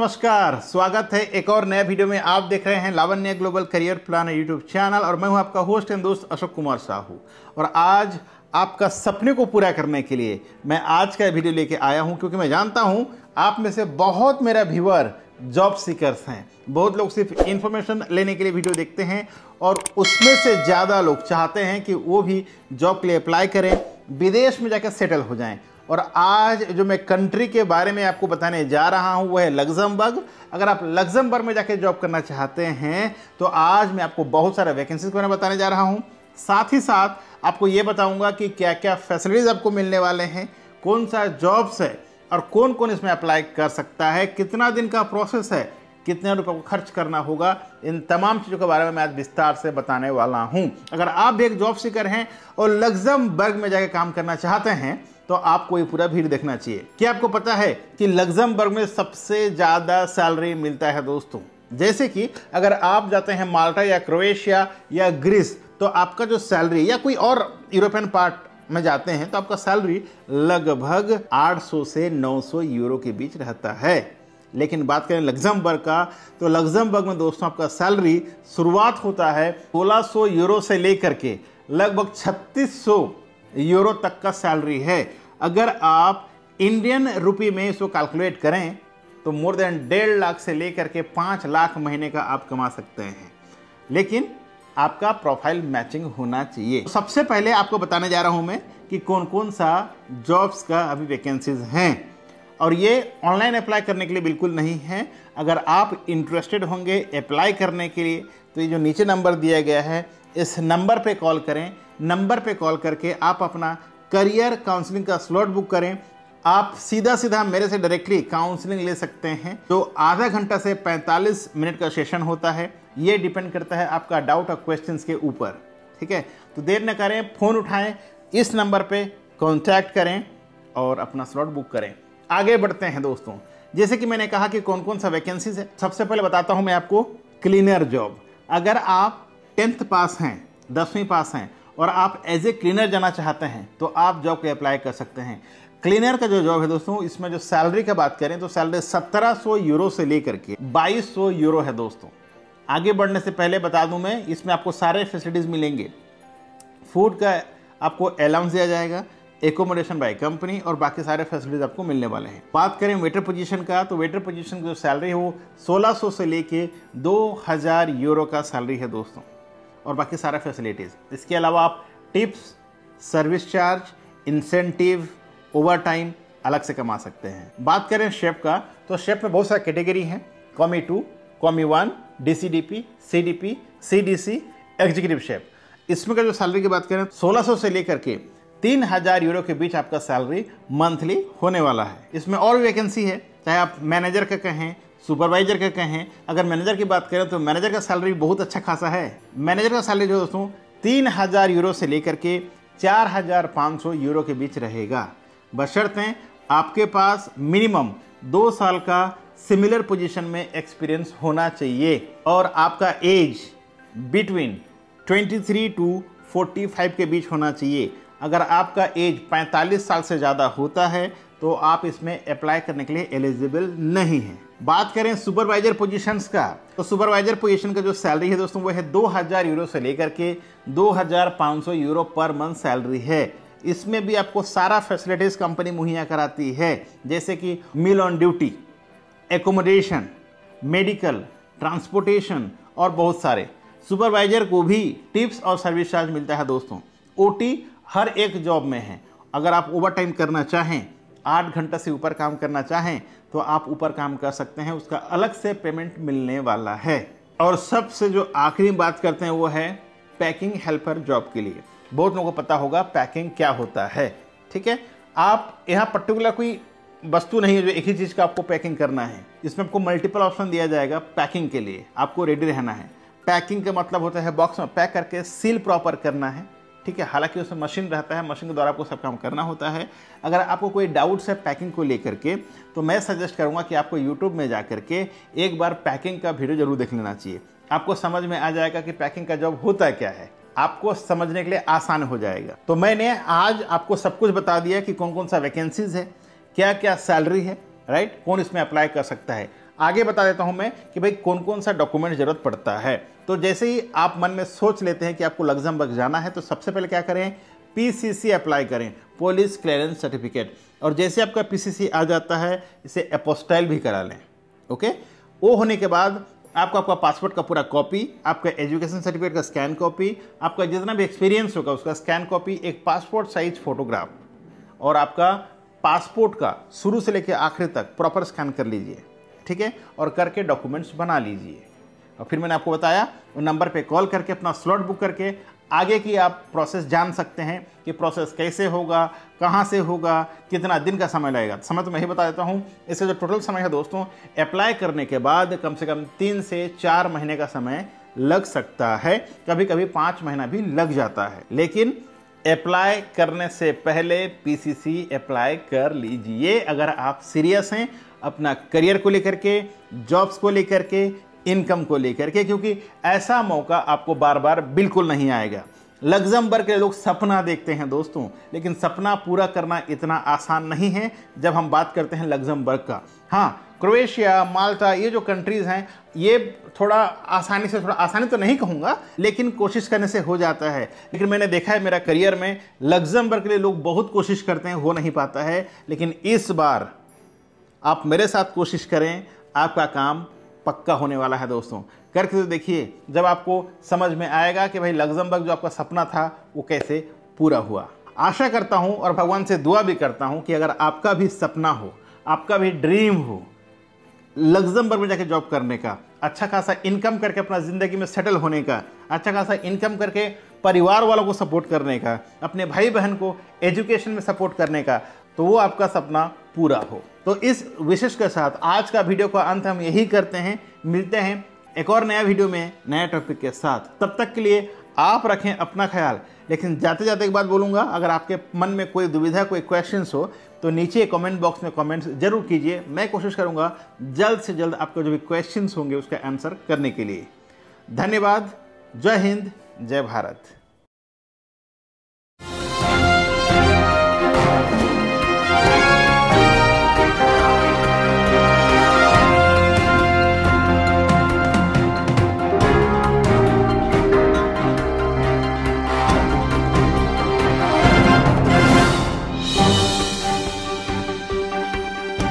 नमस्कार, स्वागत है एक और नए वीडियो में। आप देख रहे हैं Lavanya global career plan YouTube channel और मैं हूँ आपका होस्ट एंड दोस्त अशोक कुमार साहू। और आज आपका सपने को पूरा करने के लिए मैं आज का वीडियो लेके आया हूँ, क्योंकि मैं जानता हूँ आप में से बहुत मेरा व्यूअर जॉब सीकर्स हैं। बहुत लोग सिर्फ़ इन्फॉर्मेशन लेने के लिए वीडियो देखते हैं और उसमें से ज़्यादा लोग चाहते हैं कि वो भी जॉब के लिए अप्लाई करें, विदेश में जाकर सेटल हो जाएँ। और आज जो मैं कंट्री के बारे में आपको बताने जा रहा हूँ वो है लग्जमबर्ग। अगर आप लग्जमबर्ग में जाके जॉब करना चाहते हैं तो आज मैं आपको बहुत सारे वैकेंसीज के बारे में बताने जा रहा हूँ। साथ ही साथ आपको ये बताऊँगा कि क्या क्या फैसिलिटीज़ आपको मिलने वाले हैं, कौन सा जॉब्स है और कौन कौन इसमें अप्लाई कर सकता है, कितना दिन का प्रोसेस है, कितने रुपए को खर्च करना होगा, इन तमाम चीज़ों के बारे में मैं आज विस्तार से बताने वाला हूँ। अगर आप भी एक जॉब सीकर हैं और लग्जमबर्ग में जाकर काम करना चाहते हैं तो आपको ये पूरा भीड़ देखना चाहिए। क्या आपको पता है कि लग्जमबर्ग में सबसे ज़्यादा सैलरी मिलता है दोस्तों? जैसे कि अगर आप जाते हैं माल्टा या क्रोएशिया या ग्रीस तो आपका जो सैलरी या कोई और यूरोपियन पार्ट में जाते हैं तो आपका सैलरी लगभग 800 से 900 यूरो के बीच रहता है। लेकिन बात करें लग्जमबर्ग का तो लग्जमबर्ग में दोस्तों आपका सैलरी शुरुआत होता है 1600 यूरो से लेकर के लगभग 3600 यूरो तक का सैलरी है। अगर आप इंडियन रुपी में इसको कैलकुलेट करें तो मोर देन डेढ़ लाख से लेकर के पाँच लाख महीने का आप कमा सकते हैं। लेकिन आपका प्रोफ़ाइल मैचिंग होना चाहिए। तो सबसे पहले आपको बताने जा रहा हूँ मैं कि कौन कौन सा जॉब्स का अभी वैकेंसीज हैं। और ये ऑनलाइन अप्लाई करने के लिए बिल्कुल नहीं है। अगर आप इंटरेस्टेड होंगे अप्लाई करने के लिए तो ये जो नीचे नंबर दिया गया है, इस नंबर पे कॉल करें। नंबर पे कॉल करके आप अपना करियर काउंसलिंग का स्लॉट बुक करें। आप सीधा सीधा मेरे से डायरेक्टली काउंसलिंग ले सकते हैं। जो आधा घंटा से 45 मिनट का सेशन होता है। ये डिपेंड करता है आपका डाउट और क्वेश्चन के ऊपर। ठीक है? तो देर न करें, फ़ोन उठाएँ, इस नंबर पे कॉन्टैक्ट करें और अपना स्लॉट बुक करें। आगे बढ़ते हैं दोस्तों। जैसे कि मैंने कहा कि कौन कौन सा वैकेंसीज है, सबसे पहले बताता हूँ मैं आपको क्लीनर जॉब अगर आप टेंथ पास हैं, दसवीं पास हैं और आप एज ए क्लीनर जाना चाहते हैं तो आप जॉब के अप्लाई कर सकते हैं। क्लीनर का जो जॉब है दोस्तों, इसमें जो सैलरी का बात करें तो सैलरी 1700 यूरो से लेकर के 2200 यूरो है दोस्तों। आगे बढ़ने से पहले बता दूँ मैं, इसमें आपको सारे फैसिलिटीज़ मिलेंगे। फ़ूड का आपको अलाउंस दिया जाएगा एकोमोडेशन बाय कंपनी और बाकी सारे फैसिलिटीज़ आपको मिलने वाले हैं। बात करें वेटर पोजीशन का तो वेटर पोजीशन की जो सैलरी है वो 1600 से लेके 2000 यूरो का सैलरी है दोस्तों। और बाकी सारा फैसिलिटीज़ इसके अलावा आप tips service charge incentive overtime अलग से कमा सकते हैं. बात करें शेफ का तो शेफ में बहुत सारी कैटेगरी हैं. Commis two commis one D C D P C D P C D C executive chef इसमें का जो सैलरी की बात करें 1600 से लेकर के तीन हज़ार यूरो के बीच आपका सैलरी मंथली होने वाला है. इसमें और वैकेंसी है, चाहे आप मैनेजर का कहें सुपरवाइजर का कहें, अगर मैनेजर की बात करें तो मैनेजर का सैलरी बहुत अच्छा खासा है। मैनेजर का सैलरी जो दोस्तों तीन हज़ार यूरो से लेकर के चार हज़ार पाँच सौ यूरो के बीच रहेगा। बशर्तें आपके पास मिनिमम दो साल का सिमिलर पोजीशन में एक्सपीरियंस होना चाहिए और आपका एज बिटवीन 23 टू 45 के बीच होना चाहिए। अगर आपका एज 45 साल से ज़्यादा होता है तो आप इसमें अप्लाई करने के लिए एलिजिबल नहीं है। बात करें सुपरवाइजर पोजीशंस का तो सुपरवाइजर पोजीशन का जो सैलरी है दोस्तों, वो है 2000 यूरो से लेकर के 2500 यूरो पर मंथ सैलरी है। इसमें भी आपको सारा फैसिलिटीज़ कंपनी मुहैया कराती है, जैसे कि meal on duty accommodation medical transportation और बहुत सारे। सुपरवाइजर को भी टिप्स और सर्विस चार्ज मिलता है दोस्तों। ओटी हर एक जॉब में है। अगर आप ओवर टाइम करना चाहें आठ घंटा से ऊपर काम करना चाहें तो आप ऊपर काम कर सकते हैं। उसका अलग से पेमेंट मिलने वाला है। और सबसे जो आखिरी बात करते हैं वो है पैकिंग हेल्पर जॉब के लिए। बहुत लोगों को पता होगा पैकिंग क्या होता है, ठीक है? आप यहाँ पर्टिकुलर कोई वस्तु नहीं है जो एक ही चीज़ का आपको पैकिंग करना है। इसमें आपको मल्टीपल ऑप्शन दिया जाएगा पैकिंग के लिए। आपको रेडी रहना है। पैकिंग का मतलब होता है बॉक्स में पैक करके सील प्रॉपर करना है। ठीक है, हालाँकि उसमें मशीन रहता है, मशीन के द्वारा आपको सब काम करना होता है। अगर आपको कोई डाउट्स है पैकिंग को लेकर के तो मैं सजेस्ट करूँगा कि आपको यूट्यूब में जा करके एक बार पैकिंग का वीडियो ज़रूर देख लेना चाहिए। आपको समझ में आ जाएगा कि पैकिंग का जॉब होता क्या है। आपको समझने के लिए आसान हो जाएगा। तो मैंने आज आपको सब कुछ बता दिया कि कौन कौन सा वैकेंसीज है क्या क्या सैलरी है राइट कौन इसमें अप्लाई कर सकता है। आगे बता देता हूँ मैं कि भाई कौन कौन सा डॉक्यूमेंट ज़रूरत पड़ता है। तो जैसे ही आप मन में सोच लेते हैं कि आपको लग्जमबर्ग जाना है तो सबसे पहले क्या करें? पीसीसी अप्लाई करें। पुलिस क्लियरेंस सर्टिफिकेट और जैसे आपका पीसीसी आ जाता है, इसे अपोस्टाइल भी करा लें। ओके? वो होने के बाद आपको आपका पासपोर्ट का पूरा कॉपी आपका एजुकेशन सर्टिफिकेट का स्कैन कॉपी आपका जितना भी एक्सपीरियंस होगा, उसका स्कैन कॉपी एक पासपोर्ट साइज़ फोटोग्राफ और आपका पासपोर्ट का शुरू से लेकर आखिर तक प्रॉपर स्कैन कर लीजिए। ठीक है? और करके डॉक्यूमेंट्स बना लीजिए। और फिर मैंने आपको बताया वो नंबर पे कॉल करके, अपना स्लॉट बुक करके, आगे की आप प्रोसेस जान सकते हैं कि प्रोसेस कैसे होगा, कहाँ से होगा, कितना दिन का समय लगेगा। समय तो मैं ही बता देता हूँ। इससे जो टोटल समय है दोस्तों अप्लाई करने के बाद कम से कम तीन से चार महीने का समय लग सकता है। कभी कभी पाँच महीना भी लग जाता है। लेकिन अप्लाई करने से पहले पीसीसी अप्लाई कर लीजिए। अगर आप सीरियस हैं, अपना करियर को लेकर के जॉब्स को लेकर के इनकम को लेकर के, क्योंकि ऐसा मौका आपको बार बार बिल्कुल नहीं आएगा। लग्जमबर्ग के लोग सपना देखते हैं दोस्तों, लेकिन सपना पूरा करना इतना आसान नहीं है जब हम बात करते हैं लग्जमबर्ग का। हाँ क्रोएशिया, माल्टा, ये जो कंट्रीज़ हैं, ये थोड़ा आसानी से, थोड़ा आसानी तो नहीं कहूँगा, लेकिन कोशिश करने से हो जाता है। लेकिन मैंने देखा है मेरा करियर में, लग्जमबर्ग के लिए लोग बहुत कोशिश करते हैं, हो नहीं पाता है। लेकिन इस बार आप मेरे साथ कोशिश करें, आपका काम पक्का होने वाला है दोस्तों। करके तो देखिए, जब आपको समझ में आएगा कि भाई लग्जमबर्ग जो आपका सपना था, वो कैसे पूरा हुआ। आशा करता हूँ और भगवान से दुआ भी करता हूँ कि अगर आपका भी सपना हो, आपका भी ड्रीम हो, लग्जमबर्ग में जाके जॉब करने का अच्छा खासा इनकम करके अपना ज़िंदगी में सेटल होने का अच्छा खासा इनकम करके परिवार वालों को सपोर्ट करने का, अपने भाई बहन को एजुकेशन में सपोर्ट करने का तो वो आपका सपना पूरा हो। तो इस विशेष के साथ आज का वीडियो का अंत हम यही करते हैं। मिलते हैं एक और नया वीडियो में, नया टॉपिक के साथ। तब तक के लिए आप रखें अपना ख्याल। लेकिन जाते जाते एक बात बोलूँगा, अगर आपके मन में कोई दुविधा, कोई क्वेश्चन हो तो नीचे कमेंट बॉक्स में कमेंट्स ज़रूर कीजिए। मैं कोशिश करूँगा जल्द से जल्द आपके जो भी क्वेश्चन होंगे, उसका आंसर करने के लिए। धन्यवाद। जय हिंद, जय भारत।